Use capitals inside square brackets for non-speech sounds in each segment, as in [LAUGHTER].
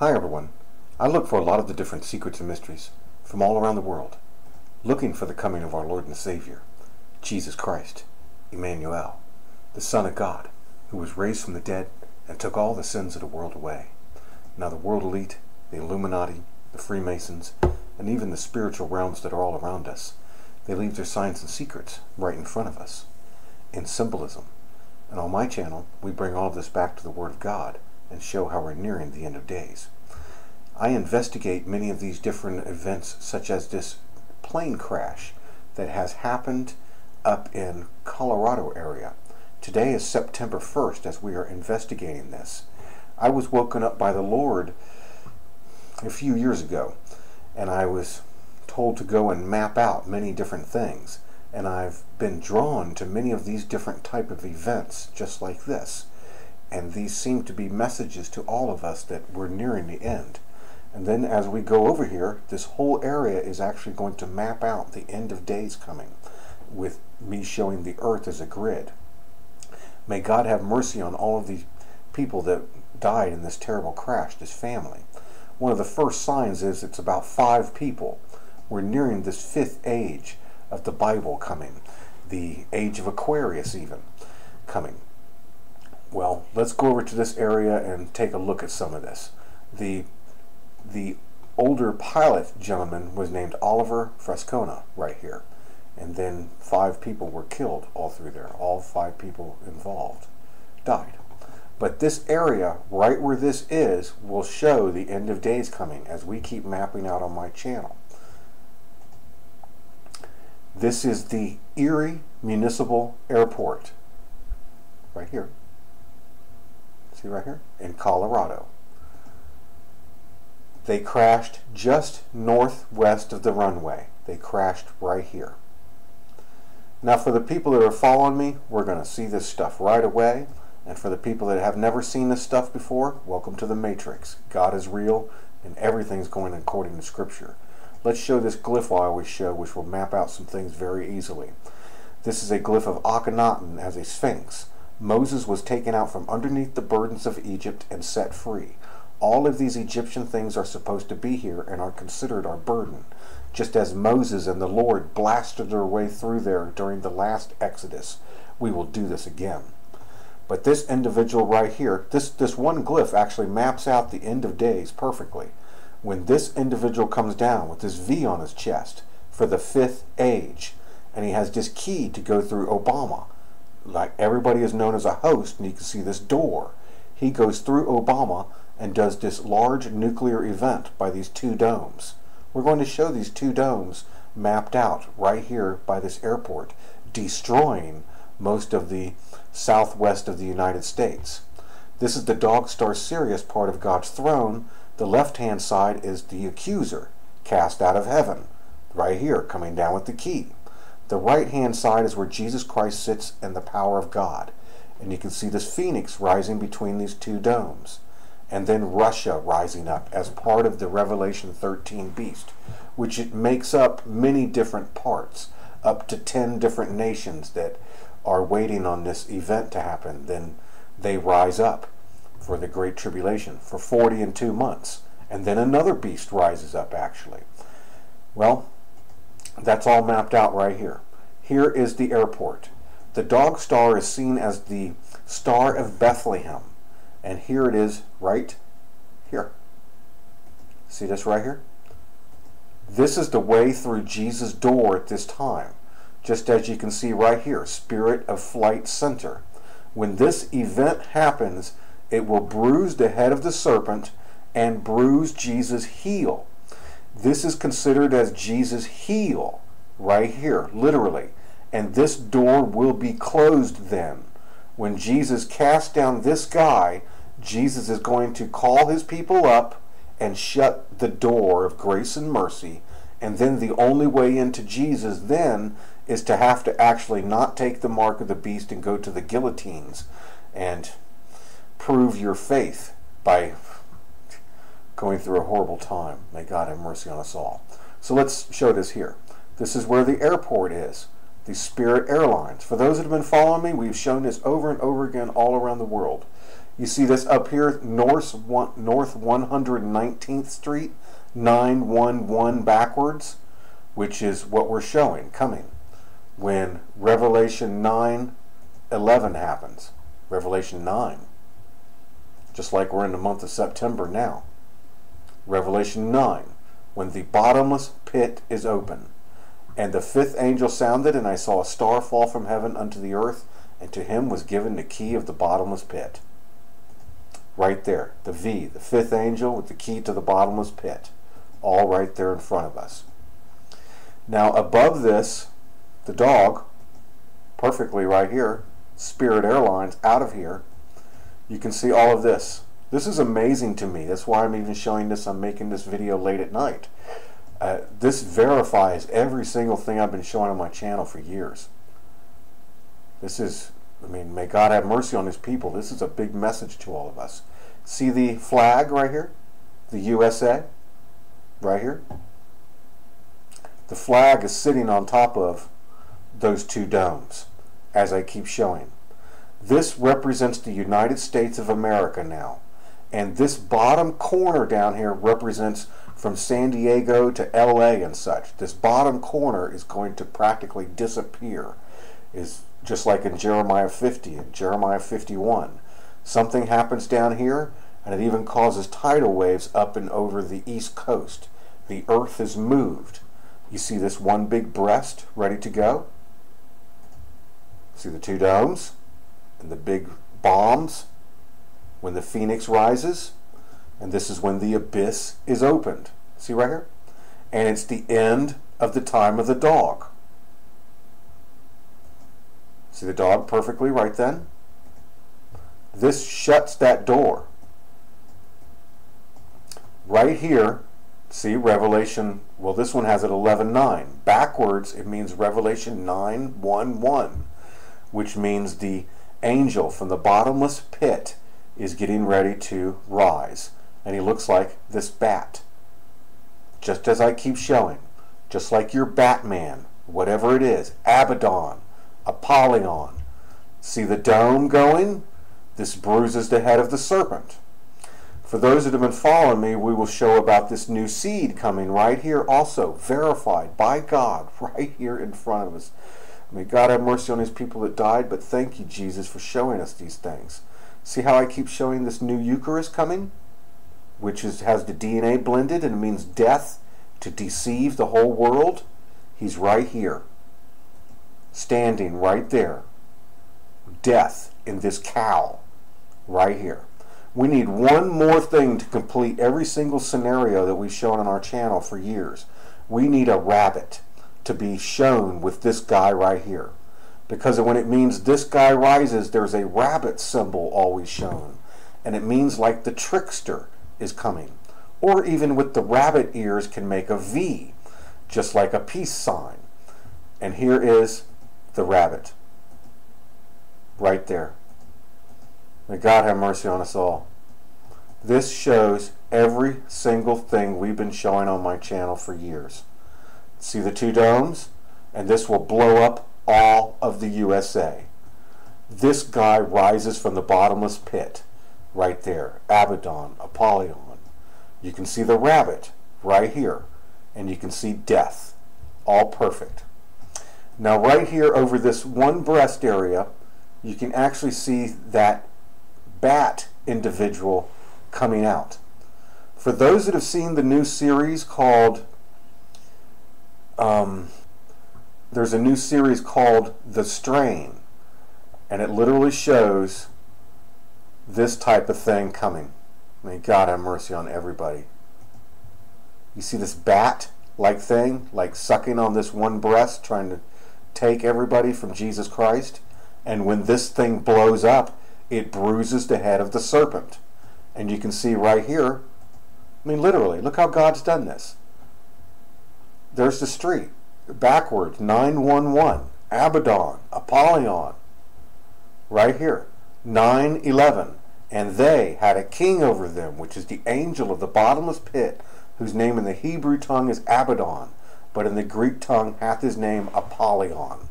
Hi everyone. I look for a lot of the different secrets and mysteries from all around the world, looking for the coming of our Lord and Savior, Jesus Christ, Emmanuel, the Son of God, who was raised from the dead and took all the sins of the world away. Now the world elite, the Illuminati, the Freemasons, and even the spiritual realms that are all around us, they leave their signs and secrets right in front of us, in symbolism. And on my channel, we bring all of this back to the Word of God and show how we're nearing the end of days. I investigate many of these different events, such as this plane crash that has happened up in Colorado area. Today is September 1st as we are investigating this. I was woken up by the Lord a few years ago and I was told to go and map out many different things and I've been drawn to many of these different type of events just like this and these seem to be messages to all of us that we're nearing the end. And then as we go over here, this whole area is actually going to map out the end of days coming with me showing the earth as a grid. May God have mercy on all of the people that died in this terrible crash, this family. One of the first signs is it's about five people. We're nearing this fifth age of the Bible coming, the age of Aquarius even coming. Well, let's go over to this area and take a look at some of this. The, the older pilot gentleman was named Oliver Frescona right here. And then five people were killed all through there. All five people involved died. But this area, right where this is, will show the end of days coming as we keep mapping out on my channel. This is the Erie Municipal Airport, right here. See right here? In Colorado. They crashed just northwest of the runway. They crashed right here. Now for the people that are following me, we're going to see this stuff right away. And for the people that have never seen this stuff before, welcome to the Matrix. God is real and everything's going according to Scripture. Let's show this glyph I always show, which will map out some things very easily. This is a glyph of Akhenaten as a sphinx. Moses was taken out from underneath the burdens of Egypt and set free. All of these Egyptian things are supposed to be here and are considered our burden, just as Moses and the Lord blasted their way through there during the last Exodus. We will do this again. But this individual right here, this, this one glyph actually maps out the end of days perfectly. When this individual comes down with this V on his chest for the fifth age, and he has this key to go through Obama, like everybody is known as a host, and you can see this door. He goes through Obama and does this large nuclear event by these two domes. We're going to show these two domes mapped out right here by this airport, destroying most of the southwest of the United States. This is the Dog Star Sirius part of God's throne. The left-hand side is the accuser, cast out of heaven, right here, coming down with the key. The right hand side is where Jesus Christ sits in the power of God. And you can see this phoenix rising between these two domes. And then Russia rising up as part of the Revelation 13 beast, which it makes up many different parts, up to 10 different nations that are waiting on this event to happen. Then they rise up for the Great Tribulation for 40 and 2 months. And then another beast rises up, actually. Well, that's all mapped out right here. Here is the airport. The dog star is seen as the Star of Bethlehem. And here it is right here. See this right here? This is the way through Jesus' door at this time. Just as you can see right here, Spirit of Flight Center. When this event happens, it will bruise the head of the serpent and bruise Jesus' heel. This is considered as Jesus' heel right here, literally. And this door will be closed then. When Jesus casts down this guy, Jesus is going to call his people up and shut the door of grace and mercy. And then the only way into Jesus then is to have to actually not take the mark of the beast and go to the guillotines and prove your faith by going through a horrible time. May God have mercy on us all. So let's show this here. This is where the airport is, the Spirit Airlines. For those that have been following me, we've shown this over and over again all around the world. You see this up here, North, one, North 119th Street, 911 backwards, which is what we're showing coming when Revelation 9 11 happens. Revelation 9. Just like we're in the month of September now. Revelation 9, when the bottomless pit is open. And the fifth angel sounded, and I saw a star fall from heaven unto the earth, and to him was given the key of the bottomless pit. Right there, the V, the fifth angel with the key to the bottomless pit. All right there in front of us. Now, above this, the dog, perfectly right here, Spirit Airlines out of here, you can see all of this. This is amazing to me. That's why I'm even showing this. I'm making this video late at night. Uh, this verifies every single thing I've been showing on my channel for years. This is, I mean, may God have mercy on his people. This is a big message to all of us. See the flag right here? The USA? Right here? The flag is sitting on top of those two domes, as I keep showing. This represents the United States of America now. And this bottom corner down here represents from San Diego to LA and such. This bottom corner is going to practically disappear. Is just like in Jeremiah 50 and Jeremiah 51. Something happens down here and it even causes tidal waves up and over the east coast. The earth is moved. You see this one big breast ready to go? See the two domes and the big bombs when the phoenix rises, and this is when the abyss is opened. See right here? And it's the end of the time of the dog. See the dog perfectly right then? This shuts that door. Right here, see Revelation, well this one has it 11.9. Backwards it means Revelation 9.1.1, which means the angel from the bottomless pit is getting ready to rise. And he looks like this bat. Just as I keep showing. Just like your Batman, whatever it is, Abaddon, Apollyon. See the dome going? This bruises the head of the serpent. For those that have been following me, we will show about this new seed coming right here also, verified by God, [LAUGHS] right here in front of us. May God have mercy on his people that died, but thank you, Jesus, for showing us these things. See how I keep showing this new Eucharist coming? Which is, has the DNA blended and it means death to deceive the whole world? He's right here. Standing right there. Death in this cow. Right here. We need one more thing to complete every single scenario that we've shown on our channel for years. We need a rabbit to be shown with this guy right here. Because when it means this guy rises, there's a rabbit symbol always shown. And it means like the trickster is coming. Or even with the rabbit ears can make a V, just like a peace sign. And here is the rabbit. Right there. May God have mercy on us all. This shows every single thing we've been showing on my channel for years. See the two domes? And this will blow up all of the USA. This guy rises from the bottomless pit right there. Abaddon, Apollyon. You can see the rabbit right here. And you can see death. All perfect. Now right here over this one breast area, you can actually see that bat individual coming out. For those that have seen the new series called um, there's a new series called The Strain, and it literally shows this type of thing coming. May God have mercy on everybody. You see this bat like thing, like sucking on this one breast, trying to take everybody from Jesus Christ. And when this thing blows up, it bruises the head of the serpent. And you can see right here, I mean, literally, look how God's done this. There's the street. Backwards, 911. Abaddon, Apollyon. Right here. 911. And they had a king over them, which is the angel of the bottomless pit, whose name in the Hebrew tongue is Abaddon, but in the Greek tongue hath his name Apollyon.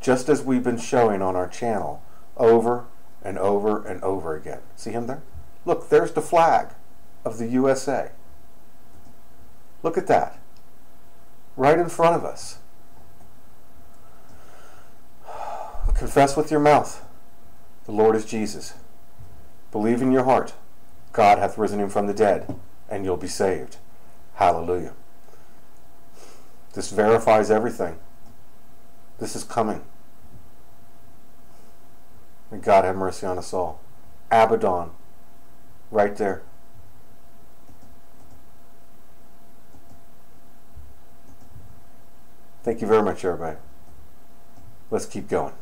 Just as we've been showing on our channel over and over and over again. See him there? Look, there's the flag of the USA. Look at that. Right in front of us. Confess with your mouth the Lord is Jesus. Believe in your heart God hath risen him from the dead, and you'll be saved. Hallelujah. This verifies everything. This is coming. May God have mercy on us all. Abaddon, right there. Thank you very much, everybody. Let's keep going.